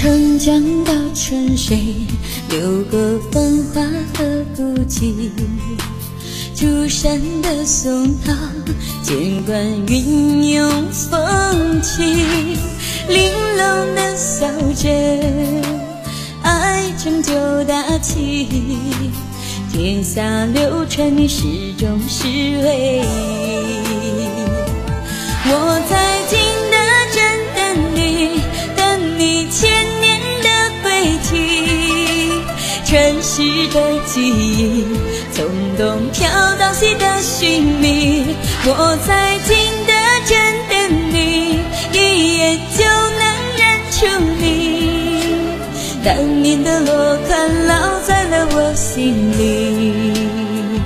长江到春水，流过繁华和孤寂。竹山的松涛，见惯云涌风起。玲珑的小镇，爱成就大器。天下流传你始终是唯一。我在传世的记忆从东飘到西的寻觅我在景德镇等你一眼就能认出你。当年的落款烙在